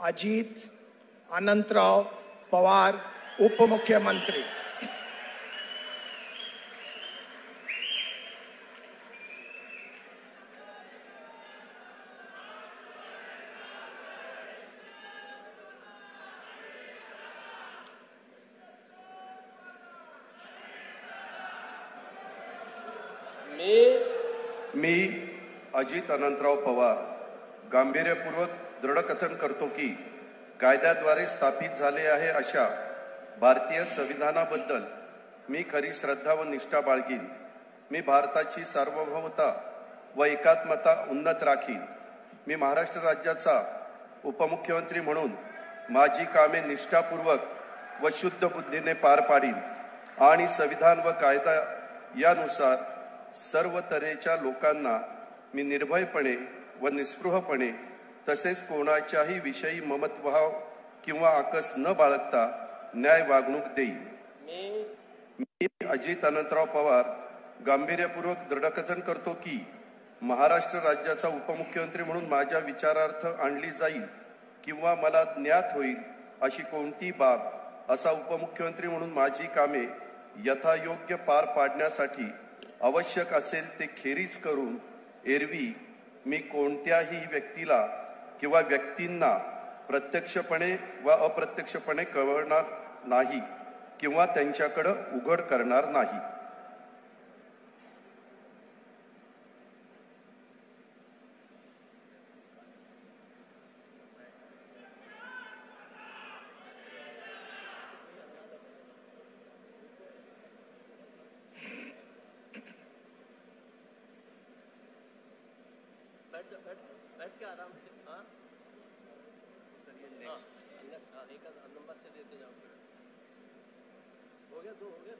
अजित अनंतराव पवार उपमुख्यमंत्री. मी मी अजित अनंतराव पवार. गांभीर्यपूर्वक दृढकथन करतो की कायद्याद्वारे स्थापित झाले आहे अशा भारतीय संविधानाबद्दल मी खरी श्रद्धा व निष्ठा बाळगीन. मी भारताची सार्वभौमता व एकात्मता उन्नत राखीन. मी महाराष्ट्र राज्याचा उपमुख्यमंत्री म्हणून माझी कामे निष्ठापूर्वक व शुद्ध बुद्धीने पार पाडीन आणि संविधान व कायदा यानुसार सर्व तऱ्हेच्या लोकांना मी निर्भयपणे व निस्पृहपणे तसेच कोणाच्याही विषयी ममत्भाव किंवा आकस न बाळगता न्याय वागणूक देईन मी मी अजित अनंतराव पवार गांभीर्यपूर्वक दृढकथन करतो की महाराष्ट्र राज्याचा उपमुख्यमंत्री म्हणून माझ्या विचारार्थ आणली जाईल किंवा मला ज्ञात होईल अशी कोणती बाब असा उपमुख्यमंत्री म्हणून माझी कामे यथायोग्य पार पाडण्यासाठी आवश्यक असेल ते खेरीज करून एरवी मी कोणत्याही व्यक्तीला किंवा व्यक्तींना प्रत्यक्षपणे व अप्रत्यक्षपणे कळवणार नाही किंवा त्यांच्याकडं उघड करणार नाही. बैठ बैठ बैठ के आराम से हाँ? हाँ, next, हाँ, एक नंबर से देते जाओ हो गया दो हो गया?